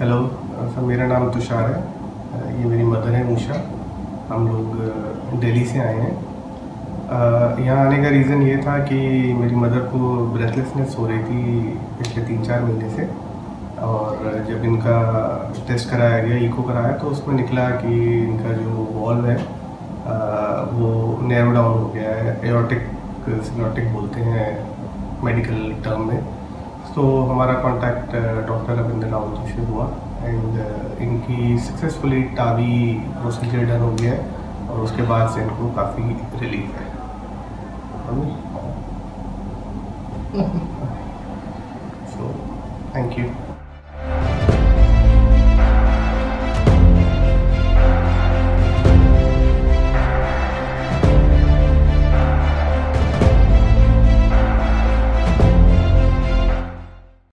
मेरा नाम तुषार है। ये मेरी मदर है उषा हम लोग दिल्ली से आए हैं। यहाँ आने का रीज़न ये था कि मेरी मदर को ब्रेथलेसनेस हो रही थी पिछले तीन चार महीने से। और जब इनका टेस्ट कराया गया इको कराया तो उसमें निकला कि इनका जो वॉल्व है वो नैरो डाउन हो गया है। एयोटिक सिनोटिक बोलते हैं मेडिकल टर्म में। तो हमारा कॉन्टैक्ट डॉक्टर रविंद्र रावत जी से हुआ। एंड uh, इनकी सक्सेसफुली टावी प्रोसीजर डन हो गया है और उसके बाद से इनको काफ़ी रिलीफ है। So thank you